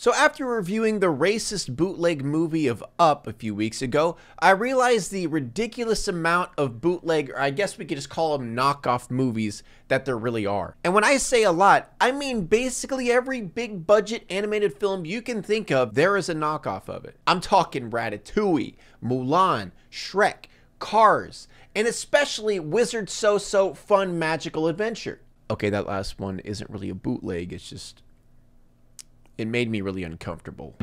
So after reviewing the racist bootleg movie of Up a few weeks ago, I realized the ridiculous amount of bootleg, or I guess we could just call them knockoff movies that there really are. And when I say a lot, I mean basically every big budget animated film you can think of, there is a knockoff of it. I'm talking Ratatouille, Mulan, Shrek, Cars, and especially Wizard So-So Fun Magical Adventure. Okay, that last one isn't really a bootleg, it's just it made me really uncomfortable.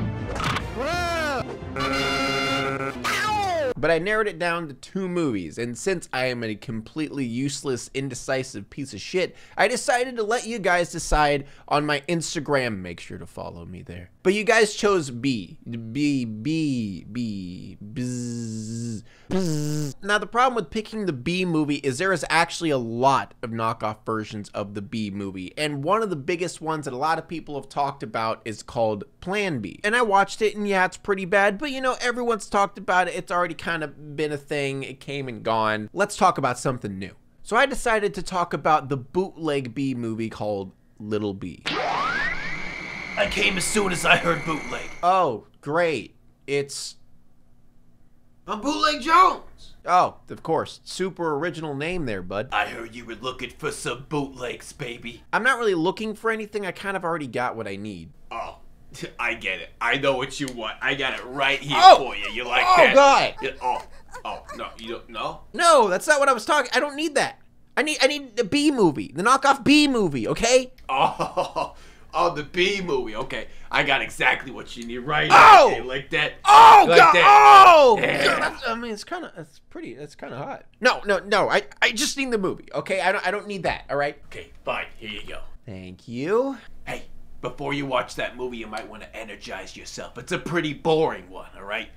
But I narrowed it down to two movies, and since I am a completely useless, indecisive piece of shit, I decided to let you guys decide on my Instagram. Make sure to follow me there. But you guys chose B. B, B, B, bzz, bzz. Now, the problem with picking the B movie is there is actually a lot of knockoff versions of the B movie, and one of the biggest ones that a lot of people have talked about is called Plan B. And I watched it, and yeah, it's pretty bad, but you know, everyone's talked about it. It's already kind of been a thing. It came and gone. Let's talk about something new. So I decided to talk about the bootleg B movie called Little B. I came as soon as I heard bootleg. Oh, great. It's I'm Bootleg Jones. Oh, of course. Super original name there, bud. I heard you were looking for some bootlegs, baby. I'm not really looking for anything. I kind of already got what I need. Oh, I get it. I know what you want. I got it right here Oh! for you. You like that? Oh, that? God. Yeah, oh, oh, no, you don't. No. No, that's not what I was talking. I don't need that. I need I need the B movie, the knockoff B movie, okay? Oh, oh, the B movie. Okay, I got exactly what you need right Oh! here. Like that? Oh like god! that? Oh! Yeah, I mean, it's kind of it's pretty. it's kind of hot. No, no, no. I I just need the movie, okay? I don't I don't need that. All right. Okay, fine. Here you go. Thank you. Hey, before you watch that movie, you might want to energize yourself. It's a pretty boring one, all right?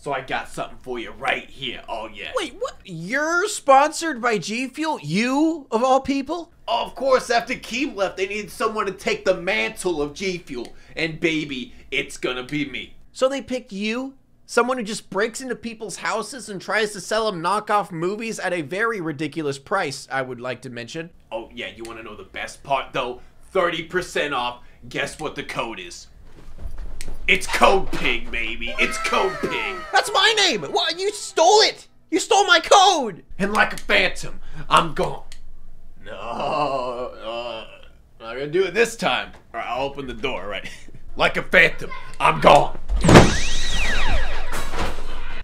So I got something for you right here. Oh yeah. Wait, what? You're sponsored by G Fuel? You of all people? Of course, after Keem left, they needed someone to take the mantle of G Fuel. And baby, it's gonna be me. So they picked you? Someone who just breaks into people's houses and tries to sell them knockoff movies at a very ridiculous price, I would like to mention. Oh, yeah, you wanna know the best part though? 30% off. Guess what the code is? It's Code Pig, baby. It's Code Pig. That's my name! What? You stole it! You stole my code! And like a phantom, I'm gone. No, uh, not gonna do it this time. All right, I'll open the door, right? like a phantom, I'm gone.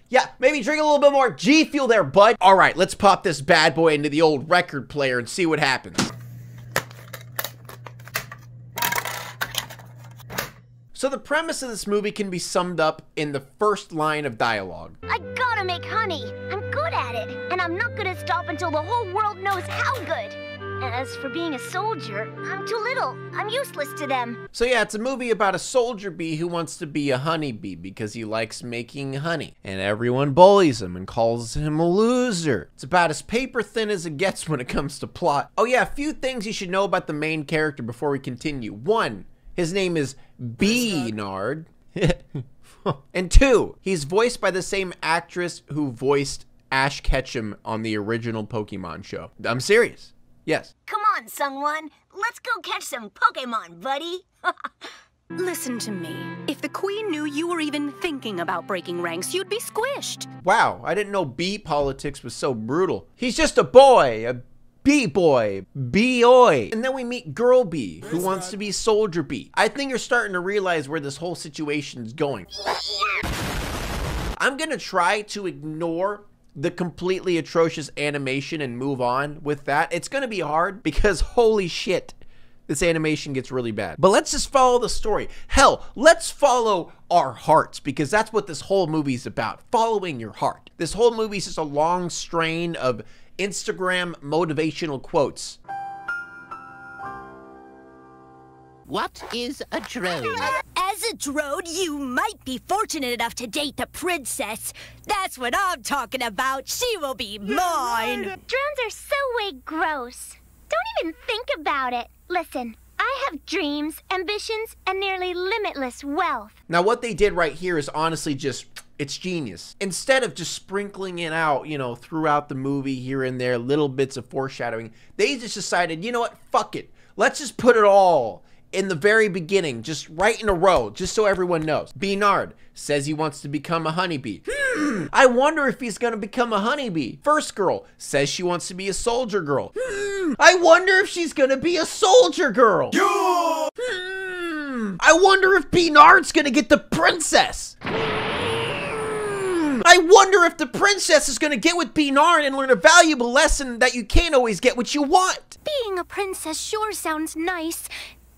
Yeah, maybe drink a little bit more G Fuel there, bud. All right, let's pop this bad boy into the old record player and see what happens. So the premise of this movie can be summed up in the first line of dialogue. I gotta make honey. I'm good at it. And I'm not gonna stop until the whole world knows how good. As for being a soldier, I'm too little. I'm useless to them. So yeah, it's a movie about a soldier bee who wants to be a honeybee because he likes making honey. And everyone bullies him and calls him a loser. It's about as paper thin as it gets when it comes to plot. Oh yeah, a few things you should know about the main character before we continue. One, his name is Beanard. and two, he's voiced by the same actress who voiced Ash Ketchum on the original Pokemon show. I'm serious. Yes. Come on, Sungwon. Let's go catch some Pokemon, buddy. Listen to me. If the Queen knew you were even thinking about breaking ranks, you'd be squished. Wow, I didn't know bee politics was so brutal. He's just a boy, a bee boy, bee oi. And then we meet girl B, who wants to be soldier B. I think you're starting to realize where this whole situation is going. I'm gonna try to ignore the completely atrocious animation and move on with that. It's gonna be hard because holy shit, this animation gets really bad. But let's just follow the story. Hell, let's follow our hearts because that's what this whole movie's about. Following your heart. This whole movie's just a long strain of Instagram motivational quotes. What is a drone? As a drone, you might be fortunate enough to date the princess. That's what I'm talking about. She will be mine. Drones are so way gross. Don't even think about it. Listen, I have dreams, ambitions, and nearly limitless wealth. Now, what they did right here is honestly just, it's genius. Instead of just sprinkling it out, you know, throughout the movie here and there, little bits of foreshadowing, they just decided, you know what, fuck it. Let's just put it all in the very beginning, just right in a row, just so everyone knows. Beanard says he wants to become a honeybee. Hmm, I wonder if he's gonna become a honeybee. First girl says she wants to be a soldier girl. Hmm, I wonder if she's gonna be a soldier girl. Hmm, I wonder if Beanard's gonna get the princess. I wonder if the princess is gonna get with Beanard and learn a valuable lesson that you can't always get what you want. Being a princess sure sounds nice.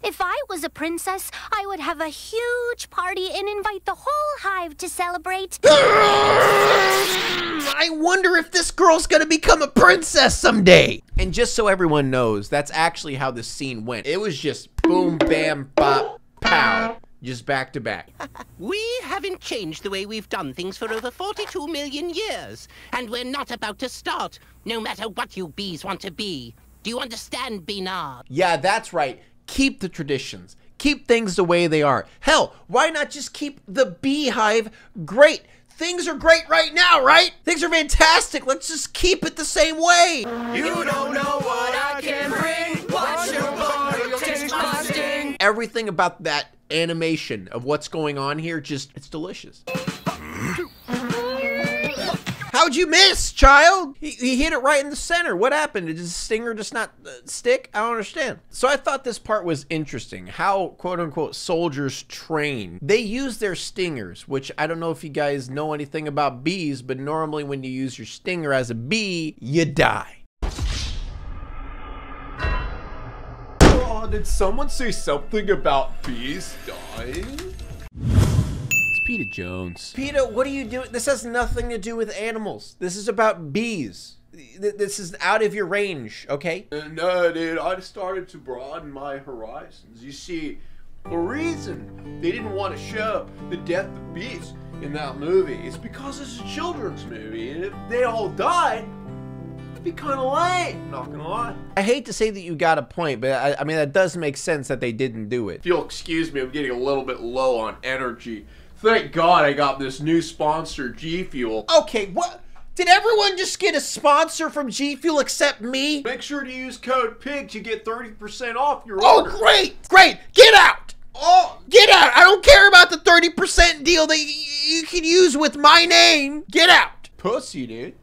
If I was a princess, I would have a huge party and invite the whole hive to celebrate. I wonder if this girl's gonna become a princess someday. And just so everyone knows, that's actually how this scene went. It was just boom, bam, bop, pow. Just back to back. We haven't changed the way we've done things for over 42 million years. And we're not about to start, no matter what you bees want to be. Do you understand, Beanard? Yeah, that's right. Keep the traditions. Keep things the way they are. Hell, why not just keep the beehive great? Things are great right now, right? Things are fantastic. Let's just keep it the same way. You don't know what I can bring. Everything about that animation of what's going on here, just, it's delicious. How'd you miss, child? He, he hit it right in the center. What happened? Did his stinger just not uh, stick? I don't understand. So I thought this part was interesting. How quote unquote soldiers train. They use their stingers, which I don't know if you guys know anything about bees, but normally when you use your stinger as a bee, you die. Did someone say something about bees dying? It's Peter Jones. Peter, what are you doing? This has nothing to do with animals. This is about bees. This is out of your range, okay? Uh, No, dude, I started to broaden my horizons. You see, the reason they didn't want to show the death of bees in that movie is because it's a children's movie, and if they all died, it'd be kind of lame. Not gonna lie. I hate to say that you got a point, but I, I mean, that does make sense that they didn't do it. If you'll excuse me, I'm getting a little bit low on energy. Thank God I got this new sponsor, G Fuel. Okay, what? Did everyone just get a sponsor from G Fuel except me? Make sure to use code PIG to get 30% off your Oh, order. great! Great! Get out! Oh, get out! I don't care about the 30% deal that you can use with my name. Get out! Pussy, dude.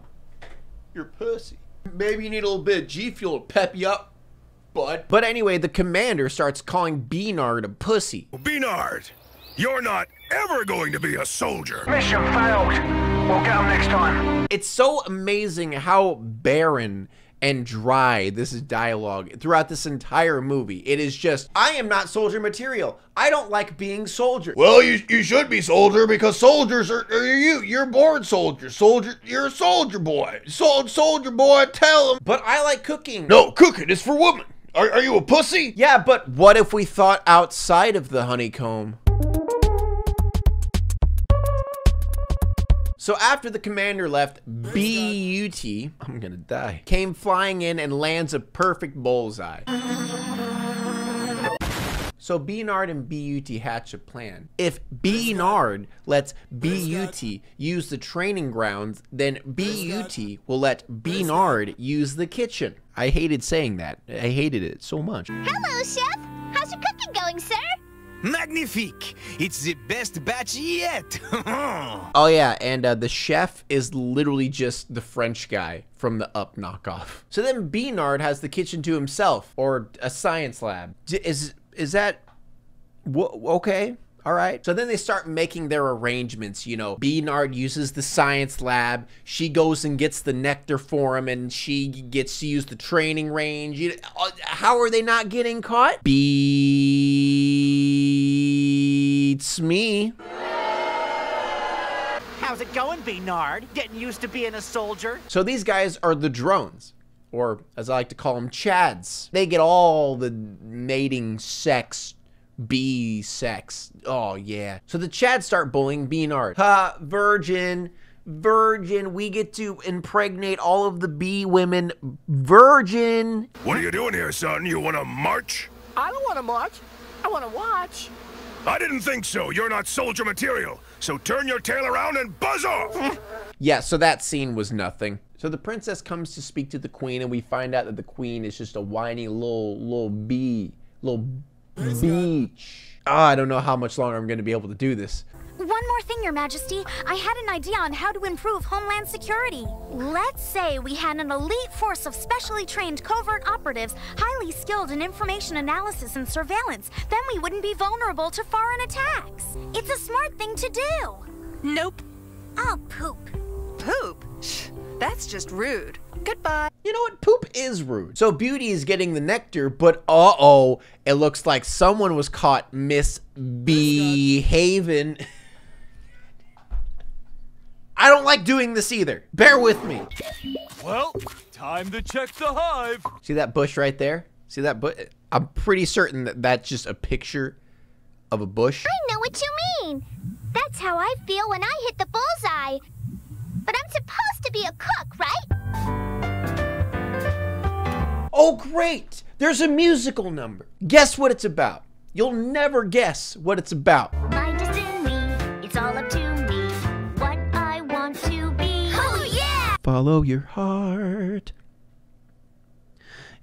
You're pussy. Maybe you need a little bit of G Fuel to pep you up, bud. But anyway, the commander starts calling Beanard a pussy. Beanard, you're not ever going to be a soldier. Mission failed. We'll get them next time. It's so amazing how barren and dry this is dialogue throughout this entire movie. It is just, I am not soldier material. I don't like being soldier. Well, you, you should be soldier because soldiers are, are you. You're born soldier. Soldier, you're a soldier boy. Sol- soldier boy, tell him. But I like cooking. No, cooking is for women. Are, are you a pussy? Yeah, but what if we thought outside of the honeycomb? So after the commander left, BUT, I'm gonna die, came flying in and lands a perfect bullseye. So Beanard and BUT hatch a plan. If Beanard lets BUT use the training grounds, then BUT will let Beanard use the kitchen. I hated saying that. I hated it so much. Hello, Chef. Magnifique! It's the best batch yet! Oh yeah, and uh, the chef is literally just the French guy from the Up knockoff. So then Beanard has the kitchen to himself, or a science lab. Is is that okay? All right. So then they start making their arrangements. You know, Beanard uses the science lab. She goes and gets the nectar for him, and she gets to use the training range. You uh, how are they not getting caught? Beats me. How's it going, Beanard? Getting used to being a soldier? So these guys are the drones, or as I like to call them, Chads. They get all the mating sex, bee sex. Oh yeah. So the Chads start bullying Beanard. Ha, virgin, virgin. We get to impregnate all of the bee women. Virgin. What are you doing here, son? You want to march? I don't want to march. I want to watch. I didn't think so. You're not soldier material. So turn your tail around and buzz off. Yeah, so that scene was nothing. So the princess comes to speak to the queen, and we find out that the queen is just a whiny little little bee, little Beach. Oh, I don't know how much longer I'm going to be able to do this. One more thing, Your Majesty. I had an idea on how to improve Homeland security. Let's say we had an elite force of specially trained covert operatives, highly skilled in information analysis and surveillance. Then we wouldn't be vulnerable to foreign attacks. It's a smart thing to do. Nope. Oh, poop. Poop? That's just rude. Goodbye. You know what? Poop is rude. So Beauty is getting the nectar, but uh-oh, it looks like someone was caught misbehaving. I don't like doing this either. Bear with me. Well, time to check the hive. See that bush right there? See that bush? I'm pretty certain that that's just a picture of a bush. I know what you mean. That's how I feel when I hit the bullseye. But I'm supposed to be a cook, right? Oh, great! There's a musical number. Guess what it's about? You'll never guess what it's about. My destiny, it's all up to Follow your heart.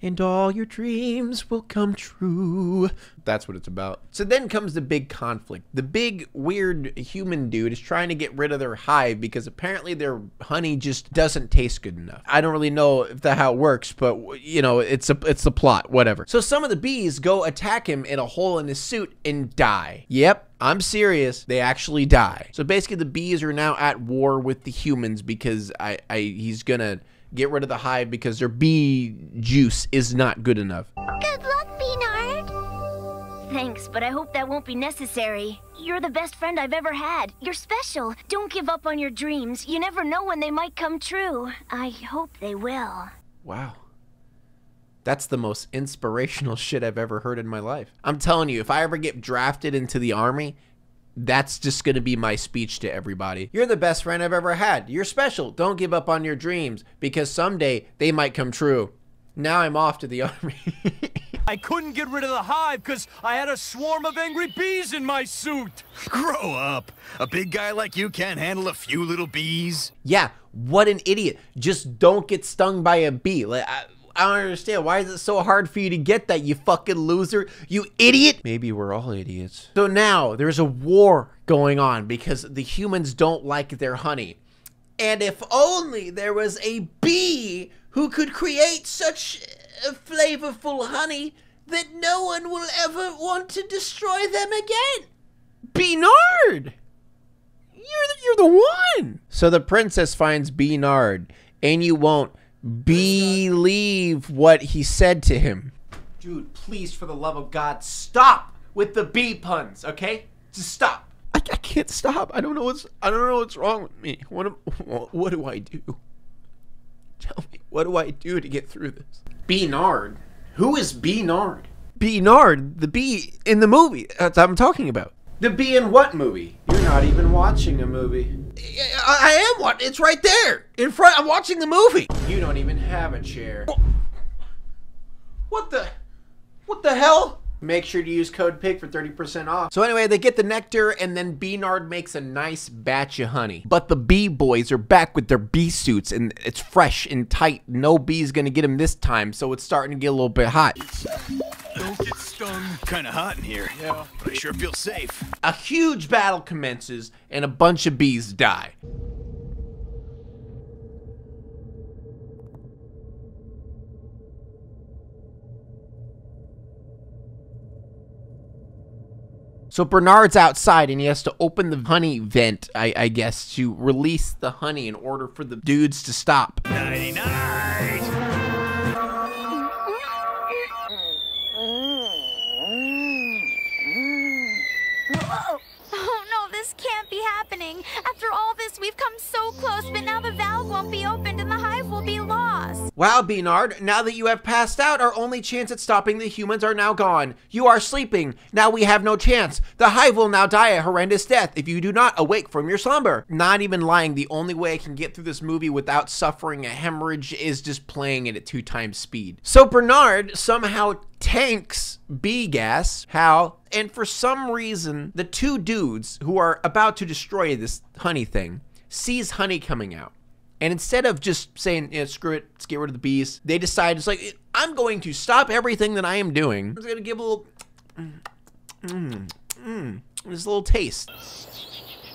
And all your dreams will come true. That's what it's about. So then comes the big conflict. The big, weird human dude is trying to get rid of their hive because apparently their honey just doesn't taste good enough. I don't really know if that how it works, but you know, it's a it's the plot, whatever. So some of the bees go attack him in a hole in his suit and die. Yep, I'm serious. They actually die. So basically, the bees are now at war with the humans because I, I he's gonna get rid of the hive because their bee juice is not good enough. Good luck, Beanard. Thanks, but I hope that won't be necessary. You're the best friend I've ever had. You're special. Don't give up on your dreams. You never know when they might come true. I hope they will. Wow. That's the most inspirational shit I've ever heard in my life. I'm telling you, if I ever get drafted into the army, that's just going to be my speech to everybody. You're the best friend I've ever had. You're special. Don't give up on your dreams because someday they might come true. Now I'm off to the army. I couldn't get rid of the hive because I had a swarm of angry bees in my suit. Grow up. A big guy like you can't handle a few little bees. yeah, what an idiot. Just don't get stung by a bee. Like, I, I don't understand. Why is it so hard for you to get that, you fucking loser? You idiot! Maybe we're all idiots. So now there's a war going on because the humans don't like their honey. And if only there was a bee who could create such a flavorful honey that no one will ever want to destroy them again. Beanard! You're the, you're the one. So the princess finds Beanard, and you won't believe what he said to him. Dude, please, for the love of God, stop with the B puns, okay? Just stop. I, I can't stop. I don't know what's I don't know what's wrong with me. What am, what do I do? Tell me, what do I do to get through this? Beanard. Who is Beanard? Beanard, the bee in the movie. That's what I'm talking about. The bee in what movie? You're not even watching a movie. I, I am what? It's right there in front. I'm watching the movie. You don't even have a chair. What the? What the hell? Make sure to use code PIG for 30% off. So anyway, they get the nectar and then Beanard makes a nice batch of honey. But the bee boys are back with their bee suits and it's fresh and tight. No bee's gonna get them this time, so it's starting to get a little bit hot. Kinda hot in here. Yeah. But I sure feel safe. A huge battle commences, and a bunch of bees die. So Beanard's outside and he has to open the honey vent, I, I guess, to release the honey in order for the dudes to stop. 99! Wow, Beanard, now that you have passed out, our only chance at stopping the humans are now gone. You are sleeping. Now we have no chance. The hive will now die a horrendous death if you do not awake from your slumber. Not even lying, the only way I can get through this movie without suffering a hemorrhage is just playing it at two times speed. So Beanard somehow tanks bee gas. How? And for some reason, the two dudes who are about to destroy this honey thing sees honey coming out. And instead of just saying, yeah, screw it, let's get rid of the bees, they decide it's like, I'm going to stop everything that I am doing. I'm just going to give a little mm, Mmm. Mmm. There's a little taste.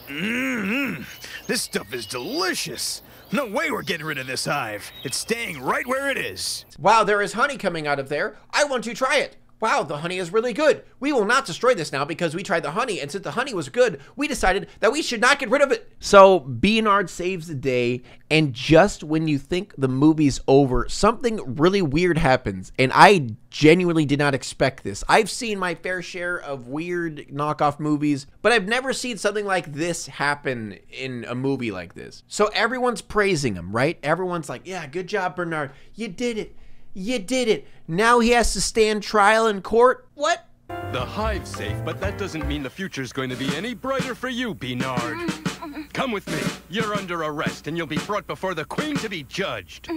Mmm. This stuff is delicious. No way we're getting rid of this hive. It's staying right where it is. Wow, there is honey coming out of there. I want to try it. Wow, the honey is really good. We will not destroy this now because we tried the honey, and since the honey was good, we decided that we should not get rid of it. So, Beanard saves the day, and just when you think the movie's over, something really weird happens, and I genuinely did not expect this. I've seen my fair share of weird knockoff movies, but I've never seen something like this happen in a movie like this. So, everyone's praising him, right? Everyone's like, yeah, good job, Beanard. You did it. You did it. Now he has to stand trial in court? What? The hive's safe, but that doesn't mean the future's going to be any brighter for you, Beanard. Come with me. You're under arrest, and you'll be brought before the Queen to be judged.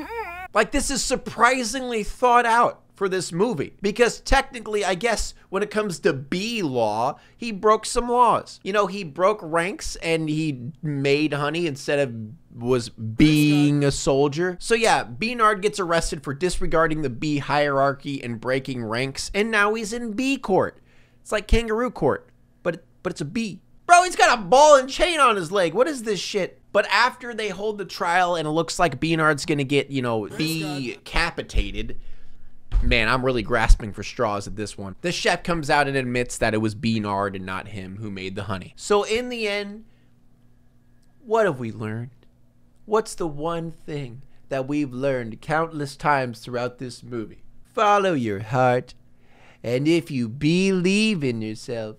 Like, this is surprisingly thought out for this movie. Because technically, I guess, when it comes to bee law, he broke some laws. You know, he broke ranks and he made honey instead of was being a soldier. So yeah, Beanard gets arrested for disregarding the bee hierarchy and breaking ranks, and now he's in bee court. It's like kangaroo court, but but it's a bee. Bro, he's got a ball and chain on his leg. What is this shit? But after they hold the trial and it looks like Beanard's gonna get, you know, decapitated, Man, I'm really grasping for straws at this one. The chef comes out and admits that it was Beanard and not him who made the honey. So in the end, what have we learned? What's the one thing that we've learned countless times throughout this movie? Follow your heart. And if you believe in yourself,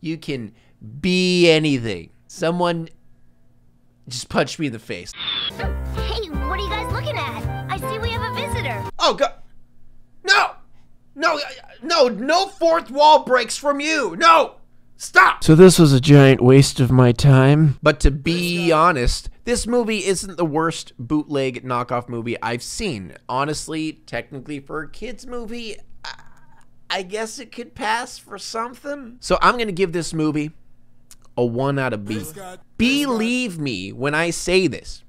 you can be anything. Someone just punched me in the face. Hey, what are you guys looking at? I see we have a visitor. Oh, God. No! No, no, no fourth wall breaks from you. No! Stop! So this was a giant waste of my time. But to be honest, this movie isn't the worst bootleg knockoff movie I've seen. Honestly, technically for a kids movie, I, I guess it could pass for something. So I'm going to give this movie a 1 out of B. Believe me when I say this.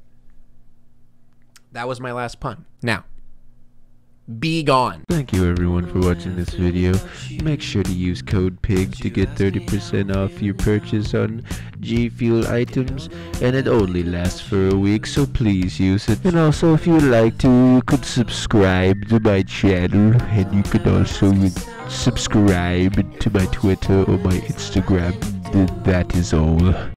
That was my last pun. Now, be gone. Thank you everyone for watching this video. Make sure to use code PIG to get 30% off your purchase on G Fuel items and it only lasts for a week so please use it. And also if you would like to you could subscribe to my channel and you could also subscribe to my Twitter or my Instagram. That is all.